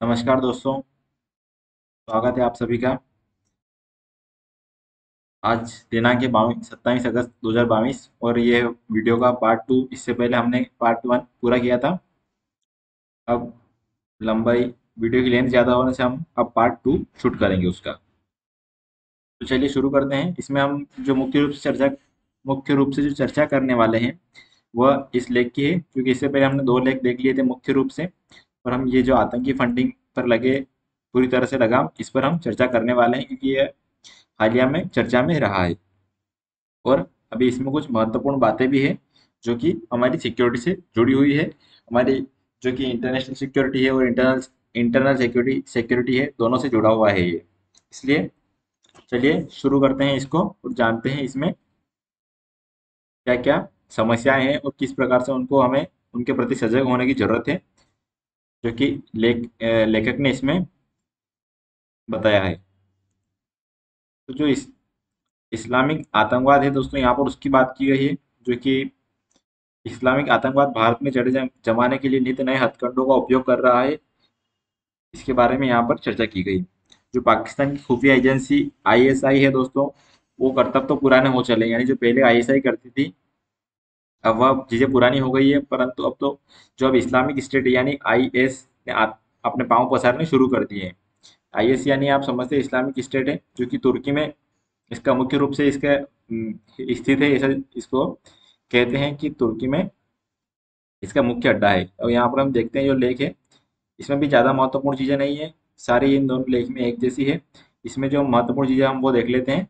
नमस्कार दोस्तों, स्वागत है आप सभी का। आज दिनांक है बाईस सत्ताईस अगस्त 2022 और ये वीडियो का पार्ट टू इससे पहले हमने पार्ट वन पूरा किया था। अब लंबाई, वीडियो की लेंथ ज़्यादा होने से हम अब पार्ट टू शूट करेंगे उसका। तो चलिए शुरू करते हैं। इसमें हम जो मुख्य रूप से चर्चा, मुख्य रूप से जो चर्चा करने वाले हैं, वह इस लेख की है, क्योंकि इससे पहले हमने दो लेख देख लिए थे मुख्य रूप से। और हम ये जो आतंकी फंडिंग पर लगे पूरी तरह से लगा इस पर हम चर्चा करने वाले हैं क्योंकि ये हालिया में चर्चा में रहा है। और अभी इसमें कुछ महत्वपूर्ण बातें भी है, जो कि हमारी सिक्योरिटी से जुड़ी हुई है। हमारी जो कि इंटरनेशनल सिक्योरिटी है और इंटरनल इंटरनल सिक्योरिटी सिक्योरिटी है, दोनों से जुड़ा हुआ है ये। इसलिए चलिए शुरू करते हैं इसको और जानते हैं इसमें क्या क्या समस्याएँ हैं और किस प्रकार से उनको हमें, उनके प्रति सजग होने की ज़रूरत है। जो कि लेख लेखक ने इसमें बताया है। तो जो इस, इस्लामिक आतंकवाद है दोस्तों, यहाँ पर उसकी बात की गई है, जो कि इस्लामिक आतंकवाद भारत में जड़े जमाने के लिए नित नए हथकंडों का उपयोग कर रहा है। इसके बारे में यहाँ पर चर्चा की गई। जो पाकिस्तान की खुफिया एजेंसी आईएसआई है दोस्तों, वो करतब तो पुराने हो चले यानी जो पहले आईएसआई करती थी अब वह चीज़ें पुरानी हो गई है, परंतु अब तो जो अब इस्लामिक स्टेट यानी आईएस ने अपने पाँव पसारने शुरू कर दिए हैं। आईएस यानी आप समझते हैं इस्लामिक स्टेट है, जो कि तुर्की में इसका मुख्य रूप से इसका स्थित है, ऐसा इसको कहते हैं कि तुर्की में इसका मुख्य अड्डा है। और यहाँ पर हम देखते हैं जो लेख है, इसमें भी ज़्यादा महत्वपूर्ण चीज़ें नहीं है, सारी इन दोनों लेख में एक जैसी है। इसमें जो महत्वपूर्ण चीज़ें हम वो देख लेते हैं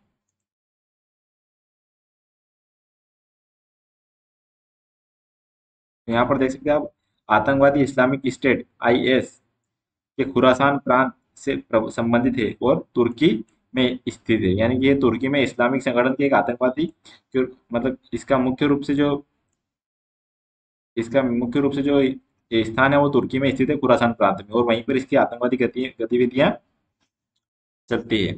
यहाँ पर देख सकते हैं आप, आतंकवादी इस्लामिक स्टेट आईएस के खुरासान प्रांत से संबंधित है और तुर्की में स्थित है। यानी कि ये तुर्की में इस्लामिक संगठन के एक आतंकवादी मतलब इसका मुख्य रूप से जो, इसका मुख्य रूप से जो स्थान है वो तुर्की में स्थित है, खुरासान प्रांत में और वहीं पर इसकी आतंकवादी गतिविधियाँ चलती है।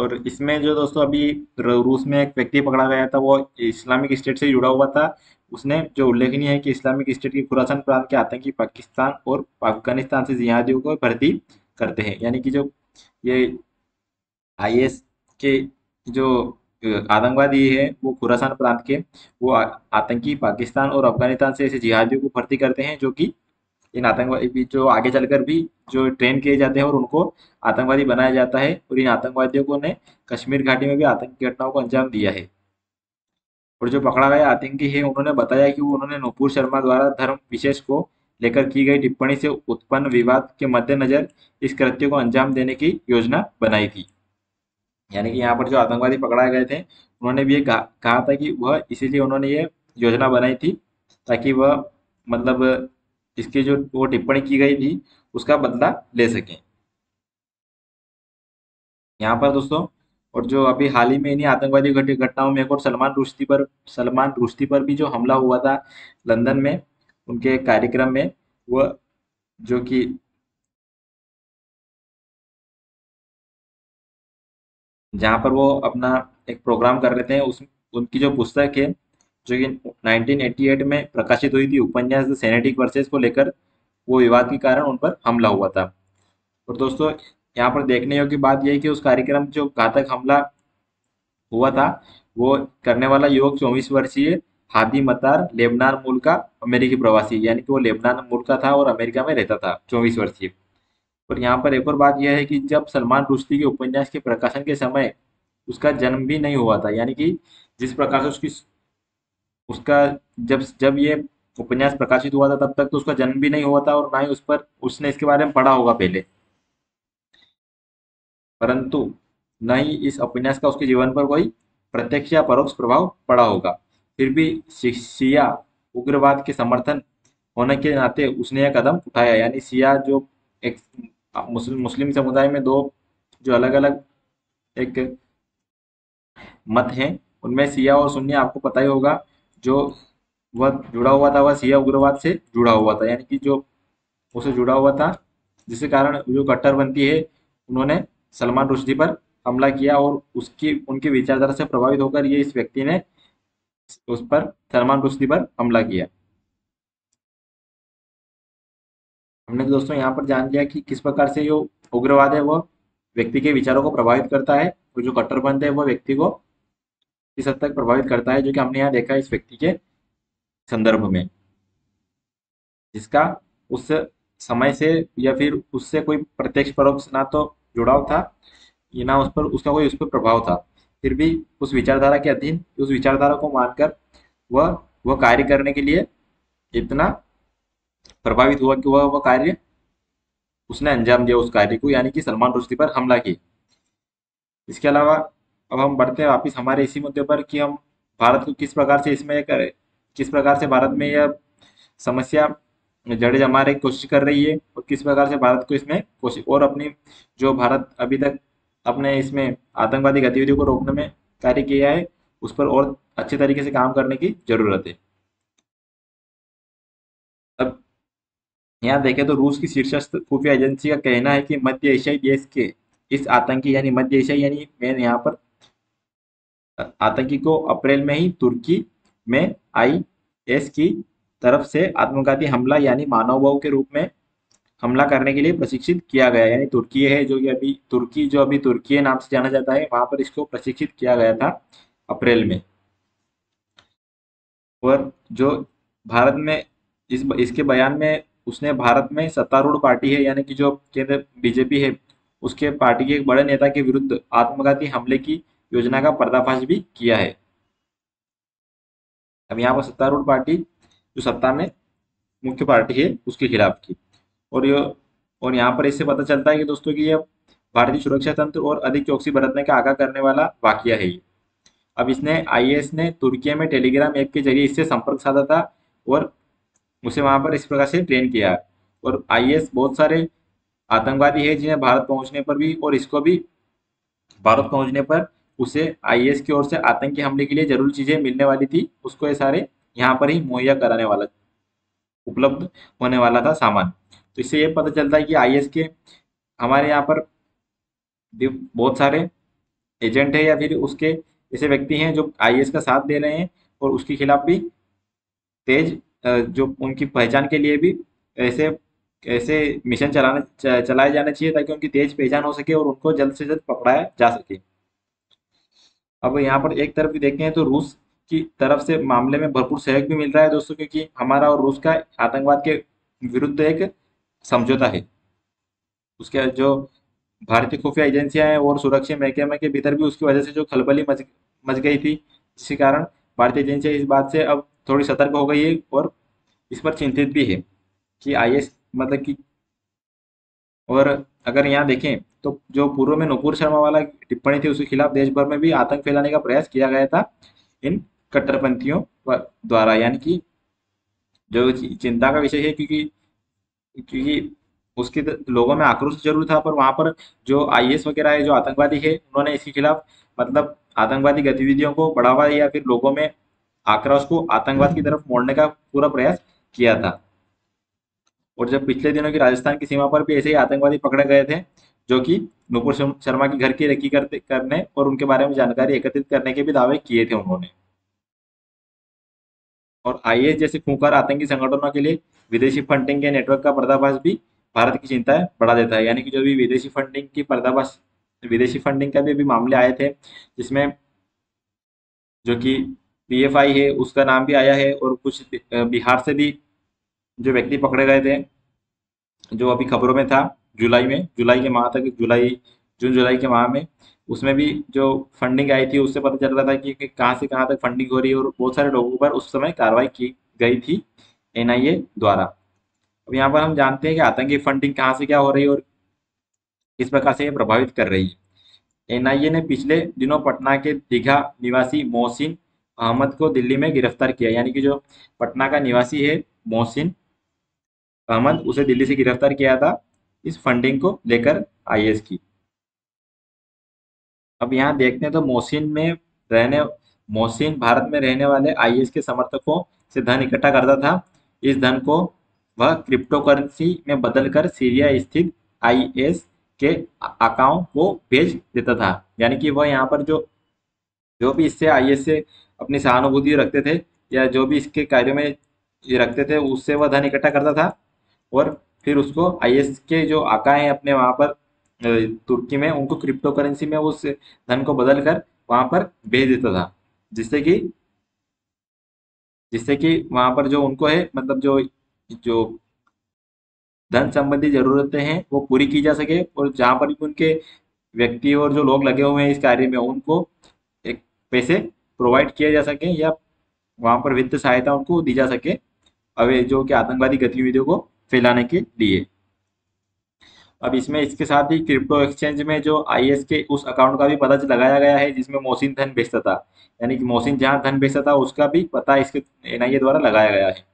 और इसमें जो दोस्तों अभी रूस में एक व्यक्ति पकड़ा गया था, वो इस्लामिक स्टेट से जुड़ा हुआ था। उसने जो उल्लेखनीय है कि इस्लामिक स्टेट की खुरासान प्रांत के आतंकी पाकिस्तान और अफ़गानिस्तान से जिहादियों को भर्ती करते हैं। यानी कि जो ये आईएस के जो आतंकवादी है, वो खुरासान प्रांत के, वो आतंकी पाकिस्तान और अफ़गानिस्तान से ऐसे जिहादियों को भर्ती करते हैं, जो कि इन आतंकवादी जो आगे चलकर भी जो ट्रेन किए जाते हैं और उनको आतंकवादी बनाया जाता है और इन आतंकवादियों को ने कश्मीर घाटी में भी आतंकी घटनाओं को अंजाम दिया है। और जो पकड़ा गया आतंकी है उन्होंने बताया कि वो उन्होंने नुपुर शर्मा द्वारा धर्म विशेष को लेकर की गई टिप्पणी से उत्पन्न विवाद के मद्देनजर इस कृत्य को अंजाम देने की योजना बनाई थी। यानी कि यहाँ पर जो आतंकवादी पकड़ाए गए थे उन्होंने भी ये कहा, कहा था कि वह इसीलिए उन्होंने ये योजना बनाई थी ताकि वह मतलब इसकी जो वो टिप्पणी की गई थी, उसका बदला ले सकें। यहाँ पर दोस्तों, और जो अभी हाल ही में इन्हीं आतंकवादी घटनाओं में एक और सलमान रुश्ती पर, सलमान रुश्ती पर भी जो हमला हुआ था लंदन में, उनके कार्यक्रम में वह जो कि जहाँ पर वो अपना एक प्रोग्राम कर रहे थे, उस, उनकी जो पुस्तक है जो कि 1988 में प्रकाशित हुई थी उपन्यास द सेनेटिक वर्सेस को लेकर, वो विवाद के कारण उन पर हमला हुआ था। और दोस्तों, यहाँ पर देखने योग्य बात यह है कि उस कार्यक्रम जो घातक हमला हुआ था, वो करने वाला युवक चौबीस वर्षीय हादी मतार लेबनान मूल का अमेरिकी प्रवासी, यानी कि वो लेबनान मूल का था और अमेरिका में रहता था, चौबीस वर्षीय। और यहाँ पर एक और बात यह है कि जब सलमान रुश्ती के उपन्यास के प्रकाशन के समय उसका जन्म भी नहीं हुआ था, यानी कि जिस प्रकार से उसकी उसका जब जब ये उपन्यास प्रकाशित हुआ था, तब तक तो उसका जन्म भी नहीं हुआ था और ना ही उस पर उसने इसके बारे में पढ़ा होगा पहले। परंतु न ही इस उपन्यास का उसके जीवन पर कोई प्रत्यक्ष या परोक्ष प्रभाव पड़ा होगा। फिर भी शिया उग्रवाद के समर्थन होने के नाते उसने यह कदम उठाया। यानी शिया जो एक मुस्लिम मुस्लिम समुदाय में दो, जो अलग अलग एक मत हैं, उनमें सिया और सुन्नी, आपको पता ही होगा जो वह जुड़ा हुआ था, वह सिया उग्रवाद से जुड़ा हुआ था, यानी कि जो उसे जुड़ा हुआ था, जिसके कारण जो कट्टरपंथी है, उन्होंने सलमान रुश्दी पर हमला किया और उसकी, उनकी विचारधारा से प्रभावित होकर ये इस व्यक्ति ने उस पर, सलमान रुश्दी पर हमला किया। हमने तो दोस्तों यहाँ पर जान लिया कि किस प्रकार से जो उग्रवाद है, वह व्यक्ति के विचारों को प्रभावित करता है, और जो कट्टरपंथ है, वह व्यक्ति को किस हद तक प्रभावित करता है, जो कि हमने यहाँ देखा इस व्यक्ति के संदर्भ में। जिसका उस समय से या फिर उससे कोई प्रत्यक्ष परोक्ष ना तो जुड़ाव था, ये ना उस पर, उसका कोई उस पर प्रभाव था। फिर भी उस विचारधारा के अधीन, उस विचारधारा को मानकर वह वह कार्य करने के लिए इतना प्रभावित हुआ कि वह वह कार्य उसने अंजाम दिया, उस कार्य को, यानी कि सलमान रुश्दी पर हमला किया। इसके अलावा अब हम बढ़ते हैं वापिस हमारे इसी मुद्दे पर कि हम भारत को किस प्रकार से इसमें करे, किस प्रकार से भारत में यह समस्या जड़े जमाने की कोशिश कर रही है और किस प्रकार से भारत को इसमें कोशिश, और अपनी जो भारत अभी तक अपने इसमें आतंकवादी गतिविधियों को रोकने में कार्य किया है, उस पर और अच्छे तरीके से काम करने की ज़रूरत है। अब यहाँ देखें तो रूस की शीर्षस्थ खुफिया एजेंसी का कहना है कि मध्य एशियाई देश के, इस आतंकी यानी मध्य एशियाई यानी मैं यहाँ पर आतंकी को अप्रैल में ही तुर्की में आई एस की तरफ़ से आत्मघाती हमला यानी मानव भाव के रूप में हमला करने के लिए प्रशिक्षित किया गया यानी तुर्की है जो कि अभी तुर्की जो अभी तुर्की नाम से जाना जाता है, वहाँ पर इसको प्रशिक्षित किया गया था अप्रैल में। और जो भारत में इस इसके बयान में उसने भारत में सत्तारूढ़ पार्टी है, यानी कि जो केंद्र बीजेपी है, उसके पार्टी के एक बड़े नेता के विरुद्ध आत्मघाती हमले की योजना का पर्दाफाश भी किया है। अब यहाँ पर सत्तारूढ़ पार्टी, जो सत्ता में मुख्य पार्टी है, उसके खिलाफ की। और ये, और यहाँ पर इससे पता चलता है कि दोस्तों की यह भारतीय सुरक्षा तंत्र और अधिक चौकसी बरतने का आगाह करने वाला वाक्य है अब इसने आईएएस ने तुर्की में टेलीग्राम ऐप के ज़रिए इससे संपर्क साधा था और उसे वहाँ पर इस प्रकार से ट्रेन किया। और आईएएस बहुत सारे आतंकवादी है जिन्हें भारत पहुँचने पर भी और इसको भी, भारत पहुँचने पर उसे आईएएस की ओर से आतंकी हमले के लिए ज़रूरी चीज़ें मिलने वाली थी, उसको ये सारे यहाँ पर ही मुहैया कराने वाला, उपलब्ध होने वाला था सामान। तो इससे ये पता चलता है कि आई के हमारे यहाँ पर बहुत सारे एजेंट है या फिर उसके ऐसे व्यक्ति हैं जो आई का साथ दे रहे हैं और उसके खिलाफ भी तेज जो उनकी पहचान के लिए भी ऐसे ऐसे मिशन चलाने, चलाए जाने चाहिए ताकि उनकी तेज पहचान हो सके और उनको जल्द से जल्द पकड़ाया जा सके। अब यहाँ पर एक तरफ़ भी देखें तो रूस की तरफ़ से मामले में भरपूर सहयोग भी मिल रहा है दोस्तों, क्योंकि हमारा और रूस का आतंकवाद के विरुद्ध एक समझौता है। उसके जो भारतीय खुफिया एजेंसियाँ हैं और सुरक्षा महकमे के भीतर भी उसकी वजह से जो खलबली मच मच गई थी, इसी कारण भारतीय एजेंसियाँ इस बात से अब थोड़ी सतर्क हो गई है और इस पर चिंतित भी है कि आई मतलब कि और अगर यहाँ देखें तो जो पूर्व में नुपुर शर्मा वाला टिप्पणी थी, उसके खिलाफ देश भर में भी आतंक फैलाने का प्रयास किया गया था इन कट्टरपंथियों द्वारा। यानी कि जो चिंता का विषय है क्योंकि क्योंकि उसके लोगों में आक्रोश ज़रूर था, पर वहाँ पर जो आईएस वगैरह है, जो आतंकवादी है, उन्होंने इसके खिलाफ मतलब आतंकवादी गतिविधियों को बढ़ावा या फिर लोगों में आक्रोश को आतंकवाद की तरफ़ मोड़ने का पूरा प्रयास किया था। और जब पिछले दिनों की राजस्थान की सीमा पर भी ऐसे ही आतंकवादी पकड़े गए थे जो कि नुपुर शर्मा की घर की रेकी करते, करने और उनके बारे में जानकारी एकत्रित करने के भी दावे किए थे उन्होंने। और आईएस जैसे खूंखार आतंकी संगठनों के लिए विदेशी फंडिंग के नेटवर्क का पर्दाफाश भी भारत की चिंता बढ़ा देता है। यानी कि जो भी विदेशी फंडिंग की पर्दाफाश, विदेशी फंडिंग का भी अभी मामले आए थे, जिसमें जो कि पीएफआई है, उसका नाम भी आया है और कुछ बिहार से भी जो व्यक्ति पकड़े गए थे, जो अभी खबरों में था जुलाई में जुलाई के माह तक जुलाई जून जुलाई के माह में उसमें भी जो फंडिंग आई थी उससे पता चल रहा था कि, कहाँ से कहाँ तक फंडिंग हो रही है और बहुत सारे लोगों पर उस समय कार्रवाई की गई थी एनआईए द्वारा। अब यहाँ पर हम जानते हैं कि आतंकी फंडिंग कहाँ से क्या हो रही है और किस प्रकार से ये प्रभावित कर रही है। एनआईए ने पिछले दिनों पटना के दीघा निवासी मोहसिन अहमद को दिल्ली में गिरफ़्तार किया यानी कि जो पटना का निवासी है मोहसिन अहमद उसे दिल्ली से गिरफ़्तार किया था। इस फंडिंग को लेकर आईएस की अब यहाँ देखते हैं तो मोहसिन में रहने, मोहसिन भारत में रहने वाले आईएस के समर्थकों से धन इकट्ठा करता था। इस धन को वह क्रिप्टो करेंसी में बदलकर सीरिया स्थित आईएस के अकाउंट को भेज देता था। यानी कि वह यहाँ पर जो जो भी इससे आईएस से अपनी सहानुभूति रखते थे या जो भी इसके कार्यों में रखते थे, उससे वह धन इकट्ठा करता था। और फिर उसको आईएस के जो आका हैं अपने वहाँ पर तुर्की में, उनको क्रिप्टो करेंसी में उस धन को बदल कर वहाँ पर भेज देता था। जिससे कि जिससे कि वहाँ पर जो उनको है मतलब जो जो धन संबंधी जरूरतें हैं, वो पूरी की जा सके और जहाँ पर भी उनके व्यक्ति और जो लोग लगे हुए हैं इस कार्य में, उनको एक पैसे प्रोवाइड किया जा सके या वहाँ पर वित्त सहायता उनको दी जा सके। अवे जो कि आतंकवादी गतिविधियों को फैलाने के लिए। अब इसमें इसके साथ ही क्रिप्टो एक्सचेंज में जो आईएस के उस अकाउंट का भी पता लगाया गया है, जिसमें मोहसिन धन बेचता था। यानी कि मोहसिन जहाँ धन बेचता था, उसका भी पता इसके एनआईए द्वारा लगाया गया है।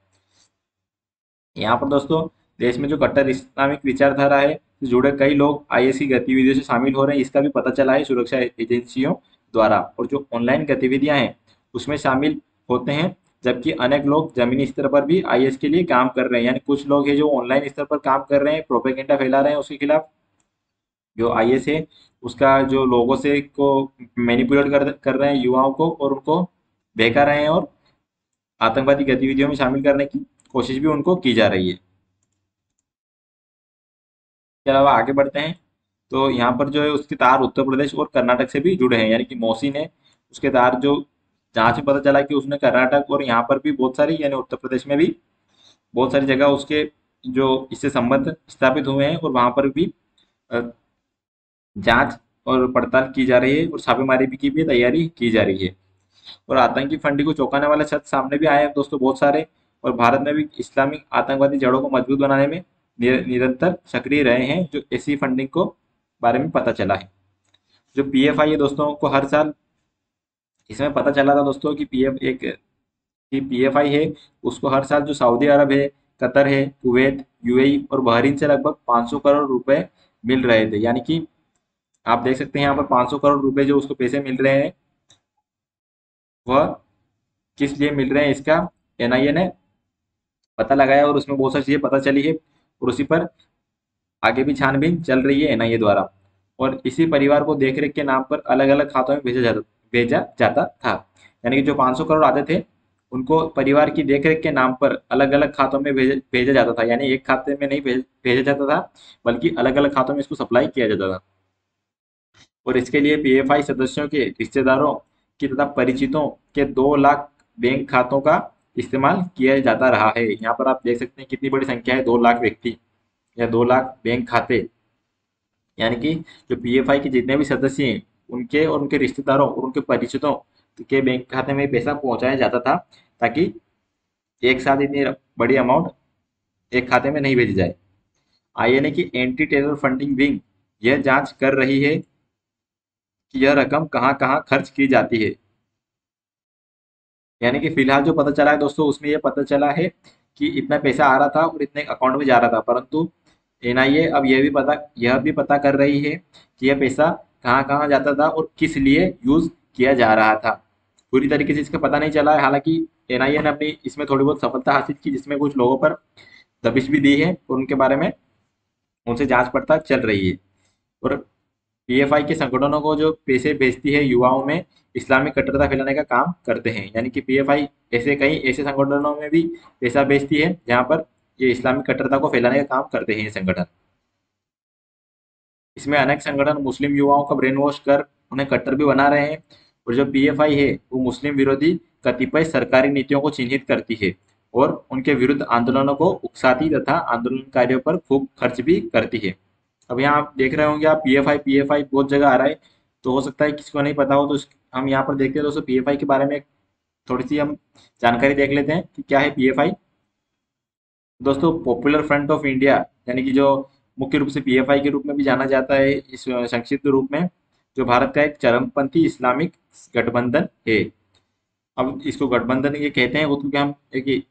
यहाँ पर दोस्तों, देश में जो कट्टर इस्लामिक विचारधारा है जुड़े कई लोग आईएस की गतिविधियों से शामिल हो रहे हैं, इसका भी पता चला है सुरक्षा एजेंसियों द्वारा। और जो ऑनलाइन गतिविधियाँ हैं, उसमें शामिल होते हैं। जबकि अनेक लोग जमीनी स्तर पर भी आईएस के लिए काम कर रहे हैं। यानी कुछ लोग हैं जो ऑनलाइन स्तर पर काम कर रहे हैं प्रोपेगेंडा फैला रहे हैं उसके खिलाफ। जो आईएस है, उसका जो लोगों से को मैनिपुलेट कर कर रहे हैं युवाओं को और उनको बहका रहे हैं और आतंकवादी गतिविधियों में शामिल करने की कोशिश भी उनको की जा रही है। के अलावा आगे बढ़ते हैं तो यहाँ पर जो है उसके तार उत्तर प्रदेश और कर्नाटक से भी जुड़े हैं। यानी कि मौसी ने उसके तार जो जहाँ से पता चला कि उसने कर्नाटक और यहाँ पर भी बहुत सारी, यानी उत्तर प्रदेश में भी बहुत सारी जगह उसके जो इससे संबंध स्थापित हुए हैं और वहाँ पर भी जाँच और पड़ताल की जा रही है और छापेमारी भी की भी तैयारी की जा रही है। और आतंकी फंडी को चौंकाने वाले शख्स सामने भी आए हैं दोस्तों बहुत सारे और भारत में भी इस्लामिक आतंकवादी जड़ों को मज़बूत बनाने में निरंतर सक्रिय रहे हैं, जो ऐसी फंडिंग को बारे में पता चला है। जो पीएफआई है दोस्तों, को हर साल इसमें पता चला था दोस्तों कि पीएफ एक, कि पीएफआई है, उसको हर साल जो सऊदी अरब है कतर है कुवैत यूएई और बहरीन से लगभग 500 करोड़ रुपए मिल रहे थे। यानी कि आप देख सकते हैं यहाँ पर 500 करोड़ रुपए जो उसको पैसे मिल रहे हैं, वह किस लिए मिल रहे हैं इसका एनआईए ने पता लगाया और उसमें बहुत सारी चीज़ें पता चली है और उसी पर आगे भी छानबीन चल रही है एनआईए द्वारा। और इसी परिवार को देखरेख के नाम पर अलग अलग खातों में भेजा जाता भेजा जाता था। यानी कि जो 500 करोड़ आते थे उनको परिवार की देखरेख के नाम पर अलग अलग खातों में भेजा भेजा जाता था। यानी एक खाते में नहीं भेज, जाता था बल्कि अलग अलग खातों में इसको सप्लाई किया जाता था। और इसके लिए पीएफआई सदस्यों के रिश्तेदारों की तथा परिचितों के दो लाख बैंक खातों का इस्तेमाल किया जाता रहा है। यहाँ पर आप देख सकते हैं कितनी बड़ी संख्या है दो लाख व्यक्ति या दो लाख बैंक खाते। यानी कि जो पीएफआई के जितने भी सदस्य हैं उनके और उनके रिश्तेदारों और उनके परिचितों के बैंक खाते में पैसा पहुँचाया जाता था ताकि एक साथ इतनी बड़ी अमाउंट एक खाते में नहीं भेजी जाए। आईएनए की एंटी टेरर फंडिंग विंग यह जाँच कर रही है कि यह रकम कहाँ कहाँ खर्च की जाती है। यानी कि फ़िलहाल जो पता चला है दोस्तों, उसमें यह पता चला है कि इतना पैसा आ रहा था और इतने अकाउंट में जा रहा था। परंतु एनआईए अब यह भी पता, यह भी पता कर रही है कि यह पैसा कहाँ कहाँ जाता था और किस लिए यूज़ किया जा रहा था। पूरी तरीके से इसका पता नहीं चला है। हालाँकि एन आई ए ने अपनी इसमें थोड़ी बहुत सफलता हासिल की जिसमें कुछ लोगों पर दबिश भी दी है और उनके बारे में उनसे जाँच पड़ताल चल रही है। और पीएफआई के संगठनों को जो पैसे भेजती है युवाओं में इस्लामिक कट्टरता फैलाने का काम करते हैं। यानी कि पीएफआई ऐसे कई ऐसे संगठनों में भी पैसा भेजती है जहाँ पर ये इस्लामिक कट्टरता को फैलाने का काम करते हैं ये संगठन। इसमें अनेक संगठन मुस्लिम युवाओं का ब्रेन वॉश कर उन्हें कट्टर भी बना रहे हैं और जो पीएफआई है, वो मुस्लिम विरोधी कतिपय सरकारी नीतियों को चिन्हित करती है और उनके विरुद्ध आंदोलनों को उकसाती तथा आंदोलनकारियों पर खूब खर्च भी करती है। अब यहाँ आप देख रहे होंगे, आप P F I P F I बहुत जगह आ रहा है तो हो सकता है किसी को नहीं पता हो तो हम यहाँ पर देखते हैं दोस्तों पी एफ़ आई के बारे में थोड़ी सी हम जानकारी देख लेते हैं कि क्या है पी एफ़ आई दोस्तों पॉपुलर फ्रंट ऑफ़ इंडिया यानी कि जो मुख्य रूप से पी एफ़ आई के रूप में भी जाना जाता है इस संक्षिप्त रूप में, जो भारत का एक चरमपंथी इस्लामिक गठबंधन है। अब इसको गठबंधन ये कहते हैं, वो क्योंकि हम एक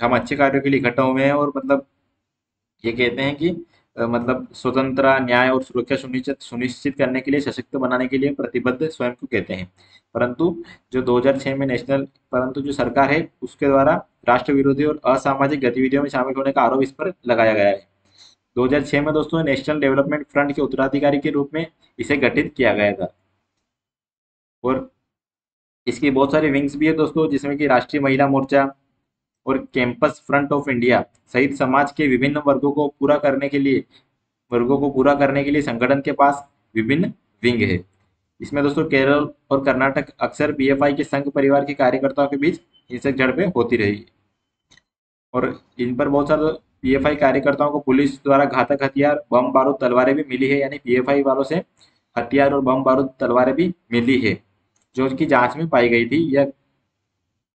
हम अच्छे कार्यों के लिए इकट्ठा हुए हैं और मतलब ये कहते हैं कि मतलब स्वतंत्र, न्याय और सुरक्षा सुनिश्चित सुनिश्चित करने के लिए, सशक्त बनाने के लिए प्रतिबद्ध स्वयं को कहते हैं। परंतु जो 2006 में नेशनल, परंतु जो सरकार है, उसके द्वारा राष्ट्र विरोधी और असामाजिक गतिविधियों में शामिल होने का आरोप इस पर लगाया गया है। 2006 में दोस्तों, नेशनल डेवलपमेंट फ्रंट के उत्तराधिकारी के रूप में इसे गठित किया गया था। और इसकी बहुत सारी विंग्स भी है दोस्तों, जिसमें कि राष्ट्रीय महिला मोर्चा और कैंपस फ्रंट ऑफ़ इंडिया सहित समाज के विभिन्न वर्गों को पूरा करने के लिए, वर्गों को पूरा करने के लिए संगठन के पास विभिन्न विंग है। इसमें दोस्तों, केरल और कर्नाटक अक्सर पीएफआई के संघ परिवार के कार्यकर्ताओं के बीच हिंसक झड़पें होती रही। और इन पर बहुत सारे पीएफआई कार्यकर्ताओं को पुलिस द्वारा घातक हथियार, बम बारूद, तलवारें भी मिली है, यानी पीएफआई वालों से हथियार और बम बारूद, तलवारें भी मिली है, जो उनकी जाँच में पाई गई थी या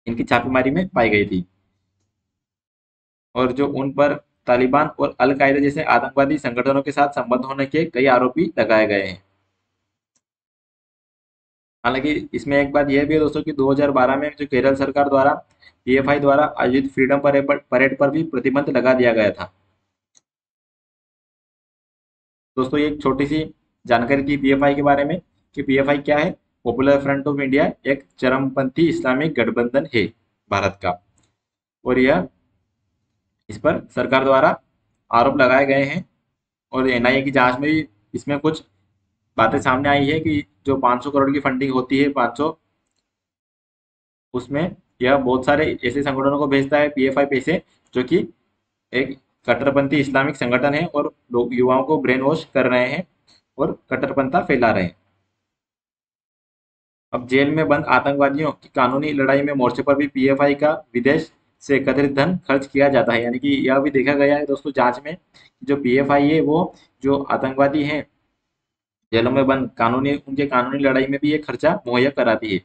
इनकी छापेमारी में पाई गई थी। और जो उन पर तालिबान और अलकायदा जैसे आतंकवादी संगठनों के साथ संबंध होने के कई आरोपी लगाए गए हैं। हालाँकि इसमें एक बात यह भी है दोस्तों कि 2012 में जो केरल सरकार द्वारा पीएफआई द्वारा आयोजित फ्रीडम परेड पर भी प्रतिबंध लगा दिया गया था। दोस्तों एक छोटी सी जानकारी थी पीएफआई के बारे में कि पीएफआई क्या है? पॉपुलर फ्रंट ऑफ़ इंडिया एक चरमपंथी इस्लामिक गठबंधन है भारत का। और यह इस पर सरकार द्वारा आरोप लगाए गए हैं और एनआईए की जाँच में भी इसमें कुछ बातें सामने आई है कि जो 500 करोड़ की फंडिंग होती है 500 उसमें यह बहुत सारे ऐसे संगठनों को भेजता है पीएफआई पैसे, जो कि एक कट्टरपंथी इस्लामिक संगठन है और लोग, युवाओं को ब्रेन वॉश कर रहे हैं और कट्टरपंथा फैला रहे हैं। अब जेल में बंद आतंकवादियों की कानूनी लड़ाई में मोर्चे पर भी पीएफआई का विदेश से एकत्रित धन खर्च किया जाता है। यानी कि यह भी देखा गया है दोस्तों, जाँच में जो पीएफआई है, वो जो आतंकवादी हैं जेलों में बंद, कानूनी, उनके कानूनी लड़ाई में भी ये खर्चा मुहैया कराती है।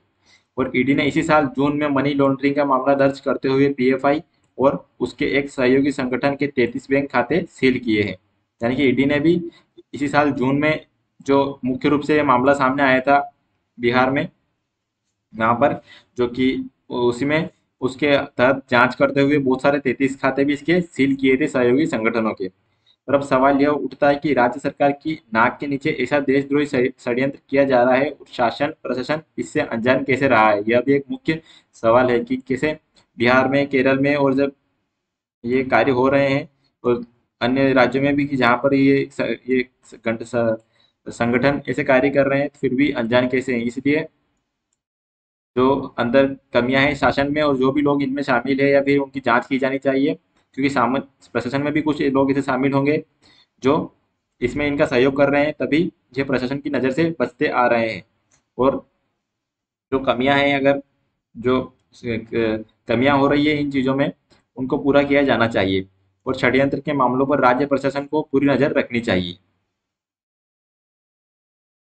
और ईडी ने इसी साल जून में मनी लॉन्ड्रिंग का मामला दर्ज करते हुए पीएफआई और उसके एक सहयोगी संगठन के 33 बैंक खाते सील किए हैं। यानी कि ईडी ने भी इसी साल जून में जो मुख्य रूप से मामला सामने आया था बिहार में यहाँ पर, जो कि उसी में उसके तहत जाँच करते हुए बहुत सारे तैतीस खाते भी इसके सील किए थे सहयोगी संगठनों के। और अब सवाल यह उठता है कि राज्य सरकार की नाक के नीचे ऐसा देशद्रोही षड्यंत्र किया जा रहा है, शासन, प्रशासन इससे अनजान कैसे रहा है? यह भी एक मुख्य सवाल है कि कैसे बिहार में, केरल में और जब ये कार्य हो रहे हैं और अन्य राज्यों में भी जहाँ पर ये ये संगठन ऐसे कार्य कर रहे हैं, फिर भी अनजान कैसे हैं? इसलिए जो अंदर कमियाँ हैं शासन में और जो भी लोग इनमें शामिल है या फिर उनकी जाँच की जानी चाहिए क्योंकि प्रशासन में भी कुछ लोग इसे शामिल होंगे जो इसमें इनका सहयोग कर रहे हैं, तभी ये प्रशासन की नज़र से बचते आ रहे हैं। और जो कमियाँ हैं, अगर जो कमियाँ हो रही है इन चीज़ों में, उनको पूरा किया जाना चाहिए और षड्यंत्र के मामलों पर राज्य प्रशासन को पूरी नज़र रखनी चाहिए।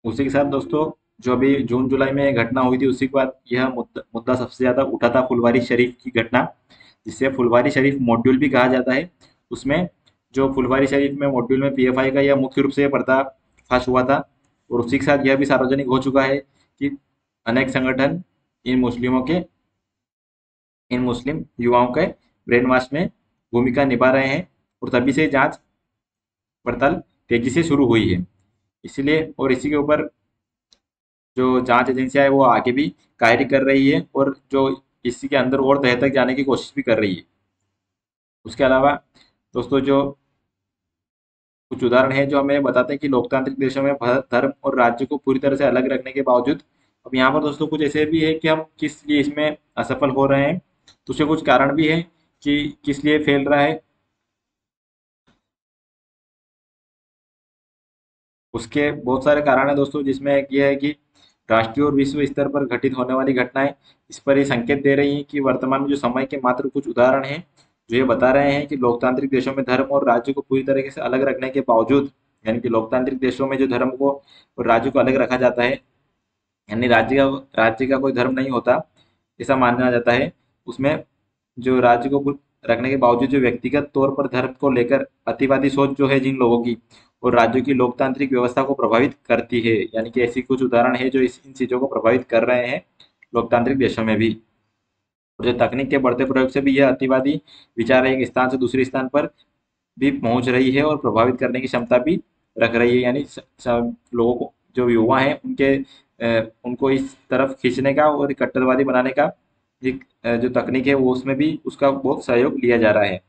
उसी के साथ दोस्तों, जो अभी जून जुलाई में घटना हुई थी, उसी के बाद यह मुद्दा सबसे ज़्यादा उठा था फुलवारी शरीफ की घटना। जिसे फुलवारी शरीफ मॉड्यूल भी कहा जाता है। उसमें जो फुलवारी शरीफ में मॉड्यूल में पीएफआई का यह मुख्य रूप से पर्दा फाश हुआ था और उसी के साथ यह भी सार्वजनिक हो चुका है कि अनेक संगठन इन मुस्लिमों के, इन मुस्लिम युवाओं के ब्रेन वॉश में भूमिका निभा रहे हैं और तभी से जाँच पड़ताल तेज़ी से शुरू हुई है। इसलिए और इसी के ऊपर जो जाँच एजेंसियाँ है वो आगे भी कार्य कर रही है और जो इसी के अंदर और तह तक जाने की कोशिश भी कर रही है। उसके अलावा, दोस्तों, जो कुछ उदाहरण है जो हमें बताते हैं कि लोकतांत्रिक देशों में धर्म और राज्य को पूरी तरह से अलग रखने के बावजूद, अब यहाँ पर, दोस्तों, कुछ ऐसे भी है कि हम किस लिए इसमें असफल हो रहे हैं। तो उसके कुछ कारण भी है कि किस लिए फैल रहा है। उसके बहुत सारे कारण है, दोस्तों, जिसमें एक ये है कि राष्ट्रीय और विश्व स्तर पर घटित होने वाली घटनाएँ इस पर ये संकेत दे रही हैं कि वर्तमान में जो समय के मात्र कुछ उदाहरण हैं, जो ये बता रहे हैं कि लोकतांत्रिक देशों में धर्म और राज्य को पूरी तरीके से अलग रखने के बावजूद, यानी कि लोकतांत्रिक देशों में जो धर्म को और राज्य को अलग रखा जाता है, यानी राज्य का राज्य का कोई धर्म नहीं होता, ऐसा माना जाता है। उसमें जो राज्य को रखने के बावजूद जो व्यक्तिगत तौर पर धर्म को लेकर अतिवादी सोच जो है जिन लोगों की और राज्यों की लोकतांत्रिक व्यवस्था को प्रभावित करती है। यानी कि ऐसी कुछ उदाहरण है जो इस, इन चीज़ों को प्रभावित कर रहे हैं लोकतांत्रिक देशों में भी। और जो तकनीक के बढ़ते प्रयोग से भी यह अतिवादी विचार एक स्थान से दूसरे स्थान पर भी पहुँच रही है और प्रभावित करने की क्षमता भी रख रही है। यानी लोगों को, जो युवा हैं, उनके उनको इस तरफ़ खींचने का और कट्टरवादी बनाने का एक जो तकनीक है, वो उसमें भी उसका बहुत सहयोग लिया जा रहा है।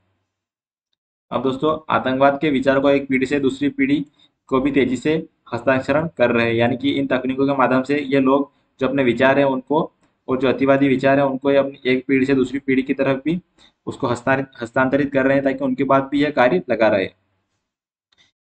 अब दोस्तों, आतंकवाद के विचार को एक पीढ़ी से दूसरी पीढ़ी को भी तेज़ी से हस्ताक्षरण कर रहे हैं। यानी कि इन तकनीकों के माध्यम से ये लोग जो अपने विचार हैं उनको, और जो अतिवादी विचार हैं उनको अपनी एक पीढ़ी से दूसरी पीढ़ी की तरफ़ भी उसको हस्तांतरित कर रहे हैं ताकि उनके बाद भी यह कार्य लगा रहे।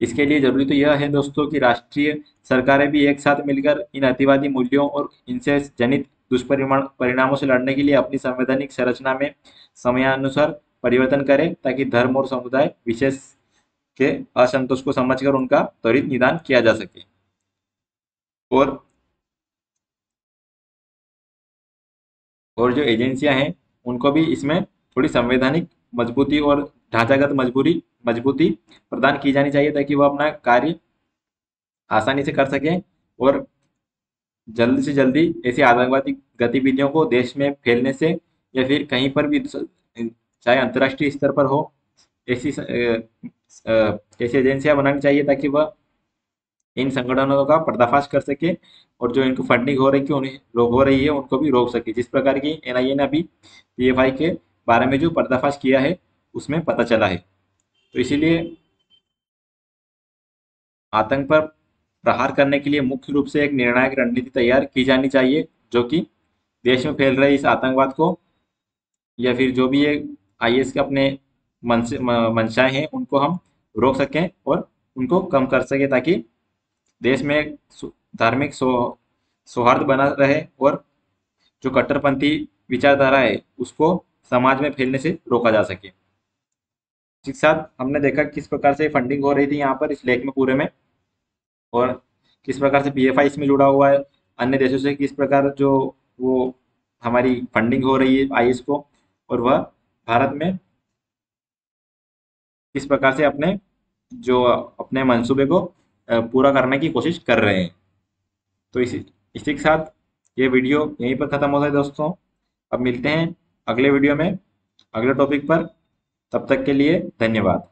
इसके लिए ज़रूरी तो यह है दोस्तों कि राष्ट्रीय सरकारें भी एक साथ मिलकर इन अतिवादी मूल्यों और इनसे जनित दुष्परिमाण, परिणामों से लड़ने के लिए अपनी संवैधानिक संरचना में समयानुसार परिवर्तन करें ताकि धर्म और समुदाय विशेष के असंतोष को समझकर उनका त्वरित निदान किया जा सके। और और जो एजेंसियाँ हैं, उनको भी इसमें थोड़ी संवैधानिक मजबूती और ढांचागत मजबूरी, मजबूती प्रदान की जानी चाहिए ताकि वो अपना कार्य आसानी से कर सकें और जल्दी से जल्दी ऐसी आतंकवादी गतिविधियों को देश में फैलने से या फिर कहीं पर भी चाहे अंतर्राष्ट्रीय स्तर पर हो, ऐसी ऐसी एजेंसियाँ बनानी चाहिए ताकि वह इन संगठनों का पर्दाफाश कर सके और जो इनको फंडिंग हो रही उन्हें हो रही है, उनको भी रोक सके। जिस प्रकार की एनआईए ने अभी पीएफआई के बारे में जो पर्दाफाश किया है, उसमें पता चला है। तो इसीलिए आतंक पर प्रहार करने के लिए मुख्य रूप से एक निर्णायक रणनीति तैयार की जानी चाहिए, जो कि देश में फैल रहे इस आतंकवाद को या फिर जो भी ये आईएस के अपने मंशाएँ हैं, उनको हम रोक सकें और उनको कम कर सकें ताकि देश में धार्मिक सौहार्द बना रहे और जो कट्टरपंथी विचारधारा है, उसको समाज में फैलने से रोका जा सके। इसके साथ हमने देखा किस प्रकार से फंडिंग हो रही थी यहाँ पर इस लेख में पूरे में और किस प्रकार से पीएफआई इसमें जुड़ा हुआ है, अन्य देशों से किस प्रकार जो वो हमारी फंडिंग हो रही है आई को और वह भारत में किस प्रकार से अपने, जो अपने मंसूबे को पूरा करने की कोशिश कर रहे हैं। तो इसी इसी के साथ ये वीडियो यहीं पर ख़त्म होता है दोस्तों। अब मिलते हैं अगले वीडियो में, अगले टॉपिक पर। तब तक के लिए धन्यवाद।